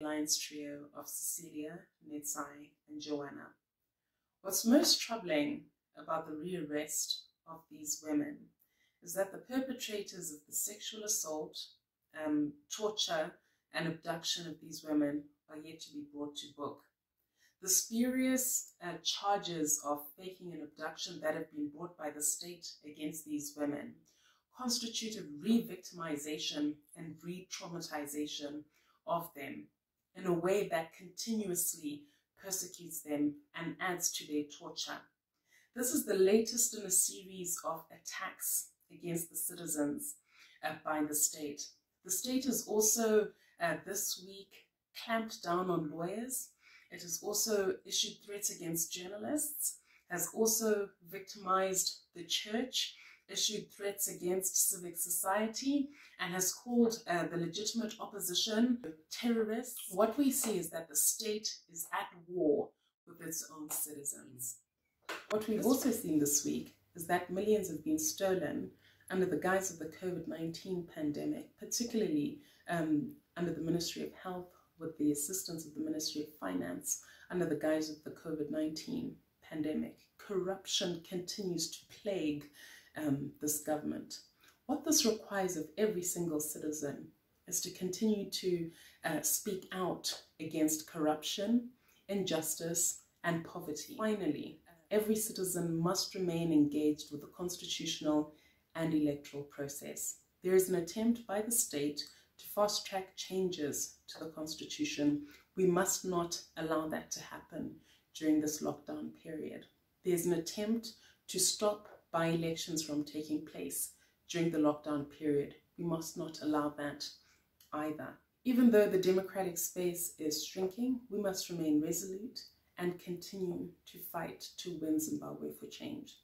Alliance trio of Cecilia, Netsai, and Joana. What's most troubling about the rearrest of these women is that the perpetrators of the sexual assault, um, torture, and abduction of these women are yet to be brought to book. The spurious uh, charges of faking an abduction that have been brought by the state against these women constitute a re-victimization and re-traumatization of them in a way that continuously persecutes them and adds to their torture. This is the latest in a series of attacks against the citizens uh, by the state. The state has also uh, this week clamped down on lawyers. It has also issued threats against journalists, has also victimized the church issued threats against civic society and has called uh, the legitimate opposition terrorists. What we see is that the state is at war with its own citizens. What we've also seen this week is that millions have been stolen under the guise of the COVID-19 pandemic, particularly um, under the Ministry of Health with the assistance of the Ministry of Finance under the guise of the COVID-19 pandemic. Corruption continues to plague um, this government. What this requires of every single citizen is to continue to uh, speak out against corruption, injustice, and poverty. Finally, every citizen must remain engaged with the constitutional and electoral process. There is an attempt by the state to fast track changes to the constitution. We must not allow that to happen during this lockdown period. There's an attempt to stop by elections from taking place during the lockdown period. We must not allow that either. Even though the democratic space is shrinking, we must remain resolute and continue to fight to win Zimbabwe for change.